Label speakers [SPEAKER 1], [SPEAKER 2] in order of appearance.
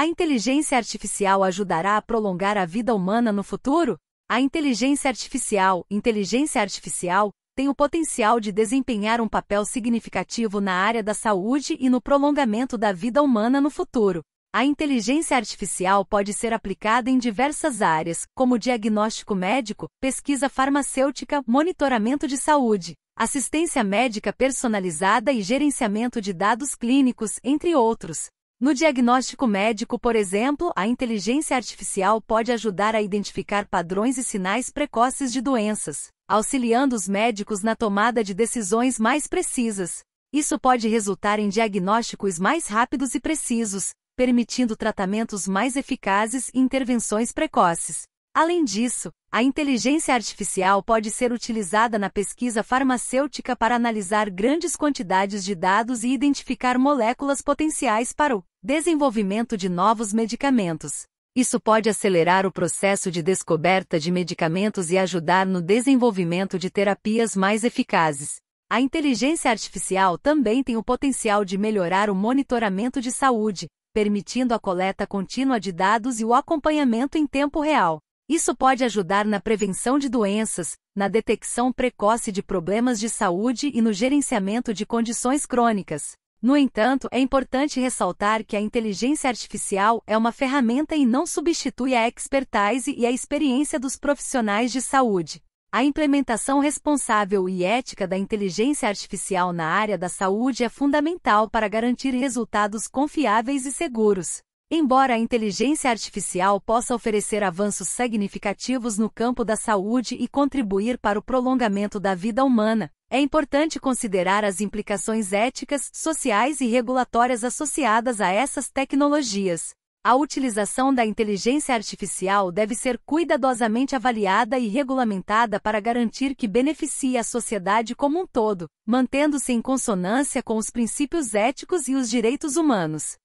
[SPEAKER 1] A inteligência artificial ajudará a prolongar a vida humana no futuro? A inteligência artificial, inteligência artificial, tem o potencial de desempenhar um papel significativo na área da saúde e no prolongamento da vida humana no futuro. A inteligência artificial pode ser aplicada em diversas áreas, como diagnóstico médico, pesquisa farmacêutica, monitoramento de saúde, assistência médica personalizada e gerenciamento de dados clínicos, entre outros. No diagnóstico médico, por exemplo, a inteligência artificial pode ajudar a identificar padrões e sinais precoces de doenças, auxiliando os médicos na tomada de decisões mais precisas. Isso pode resultar em diagnósticos mais rápidos e precisos, permitindo tratamentos mais eficazes e intervenções precoces. Além disso, a inteligência artificial pode ser utilizada na pesquisa farmacêutica para analisar grandes quantidades de dados e identificar moléculas potenciais para o desenvolvimento de novos medicamentos. Isso pode acelerar o processo de descoberta de medicamentos e ajudar no desenvolvimento de terapias mais eficazes. A inteligência artificial também tem o potencial de melhorar o monitoramento de saúde, permitindo a coleta contínua de dados e o acompanhamento em tempo real. Isso pode ajudar na prevenção de doenças, na detecção precoce de problemas de saúde e no gerenciamento de condições crônicas. No entanto, é importante ressaltar que a inteligência artificial é uma ferramenta e não substitui a expertise e a experiência dos profissionais de saúde. A implementação responsável e ética da inteligência artificial na área da saúde é fundamental para garantir resultados confiáveis e seguros. Embora a inteligência artificial possa oferecer avanços significativos no campo da saúde e contribuir para o prolongamento da vida humana, é importante considerar as implicações éticas, sociais e regulatórias associadas a essas tecnologias. A utilização da inteligência artificial deve ser cuidadosamente avaliada e regulamentada para garantir que beneficie a sociedade como um todo, mantendo-se em consonância com os princípios éticos e os direitos humanos.